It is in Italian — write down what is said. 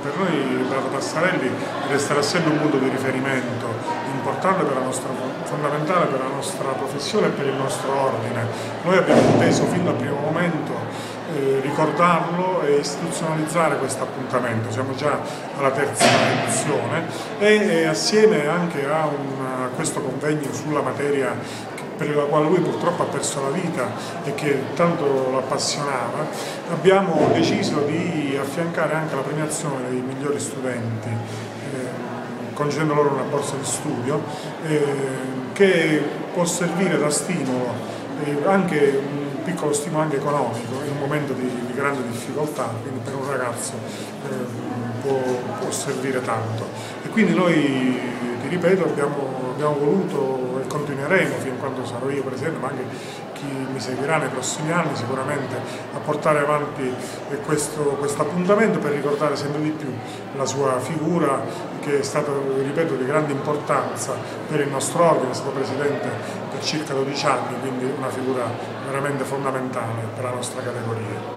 Per noi Prato Passarelli resterà sempre un punto di riferimento importante per nostra, fondamentale per la nostra professione e per il nostro ordine. Noi abbiamo inteso fin dal primo momento eh, ricordarlo e istituzionalizzare questo appuntamento, siamo già alla terza edizione e, e assieme anche a, un, a questo convegno sulla materia per la quale lui purtroppo ha perso la vita e che tanto lo appassionava, abbiamo deciso di affiancare anche la premiazione dei migliori studenti, eh, concedendo loro una borsa di studio, eh, che può servire da stimolo, anche un piccolo stimolo anche economico in un momento di, grande difficoltà, quindi per un ragazzo eh, può, può servire tanto. E quindi noi, ripeto, abbiamo, abbiamo voluto continueremo fin quando sarò io Presidente, ma anche chi mi seguirà nei prossimi anni sicuramente a portare avanti questo, questo appuntamento per ricordare sempre di più la sua figura che è stata, ripeto, di grande importanza per il nostro ordine, è stato Presidente per circa 12 anni, quindi una figura veramente fondamentale per la nostra categoria.